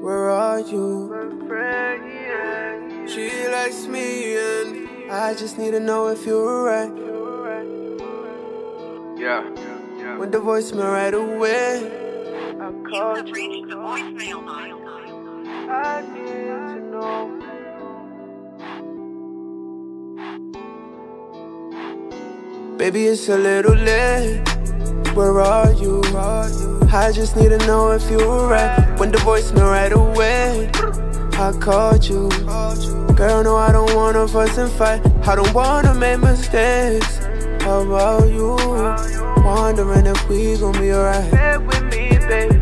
Where are you? She likes me and I just need to know if you're right. Yeah. When the voicemail right away. You have reached the voicemail line. I need to know. Baby, it's a little late. Where are you? I just need to know if you were right. When the voicemail right away. I called you. Girl, no, I don't wanna fuss and fight. I don't wanna make mistakes. How about you? Wondering if we gon' be alright. Bear with me, baby.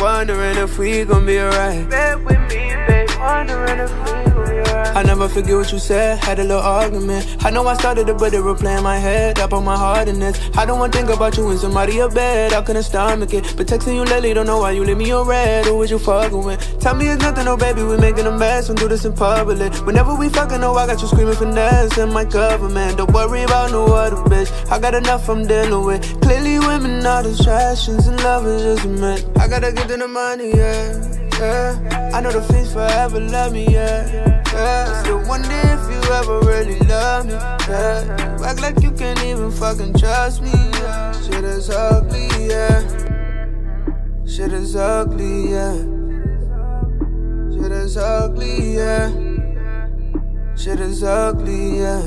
Wondering if we gon' be alright. Bear with me, baby. Wondering if we. I never forget what you said, had a little argument. I know I started it, but it replaying my head. Up on my heart in this. I don't wanna think about you in somebody a bed. I couldn't stomach it. But texting you lately, don't know why you leave me on red. Who was you fucking with? Tell me it's nothing, no baby, we making a mess. Don't do this in public. Whenever we fucking, know I got you screaming finesse in my government. Don't worry about no other bitch. I got enough I'm dealing with. Clearly, women are distractions and love is just a myth. I gotta get to the money, yeah. Yeah, I know the face forever love me, yeah. Yeah, still wonder if you ever really love me. Yeah, act like you can't even fucking trust me. Yeah, shit is ugly, yeah. Shit is ugly, yeah. Shit is ugly, yeah. Shit is ugly, yeah.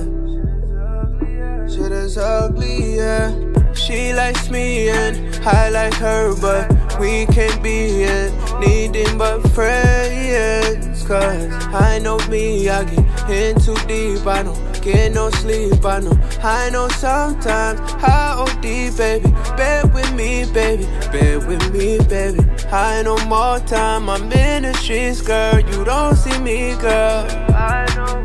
Shit is ugly, yeah. She likes me and I like her, but we can't be it. Needing but friends, cause I know me, I get in too deep. I don't get no sleep, I know. I know sometimes I OD, baby. Bear with me, baby. Bear with me, baby. I know more time, I'm in the streets, girl. You don't see me, girl. I know.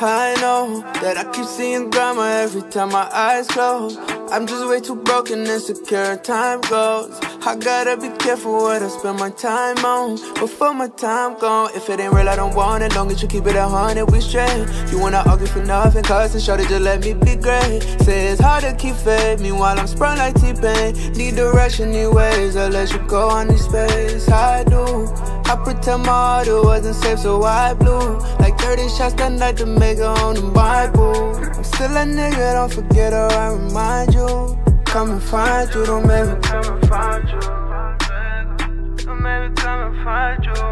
I know that I keep seeing drama every time my eyes close. I'm just way too broken, insecure, and time goes. I gotta be careful what I spend my time on. Before my time gone, if it ain't real, I don't want it. Long as you keep it a hundred, we straight. You wanna argue for nothing, cause it's shorty, just let me be great. Say it's hard to keep faith, meanwhile I'm sprung like T-Pain. Need direction, need ways, I let you go on this space. I do. I pretend my it wasn't safe, so I blew Like 30 shots that night to make it on the Bible I'm still a nigga, don't forget or I remind you Come and find you, don't make me Come and find you. Don't make me come and find you.